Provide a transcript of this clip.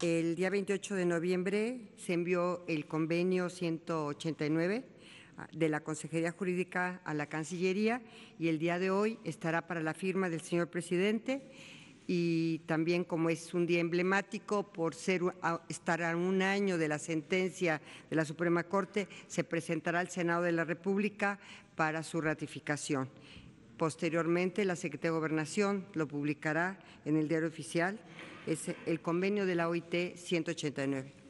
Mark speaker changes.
Speaker 1: El día 28 de noviembre se envió el convenio 189 ah, de la Consejería Jurídica a la Cancillería y el día de hoy estará para la firma del señor presidente y también como es un día emblemático por ser estar a un año de la sentencia de la Suprema Corte, se presentará al Senado de la República para su ratificación. Posteriormente, la Secretaría de Gobernación lo publicará en el diario oficial. Es el convenio de la OIT 189.